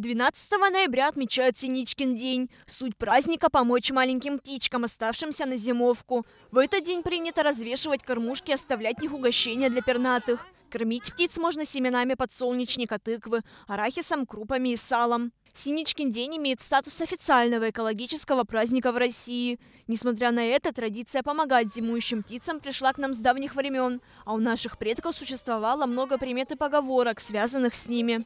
12 ноября отмечают Синичкин день. Суть праздника – помочь маленьким птичкам, оставшимся на зимовку. В этот день принято развешивать кормушки и оставлять них угощения для пернатых. Кормить птиц можно семенами подсолнечника, тыквы, арахисом, крупами и салом. Синичкин день имеет статус официального экологического праздника в России. Несмотря на это, традиция помогать зимующим птицам пришла к нам с давних времен, а у наших предков существовало много примет и поговорок, связанных с ними.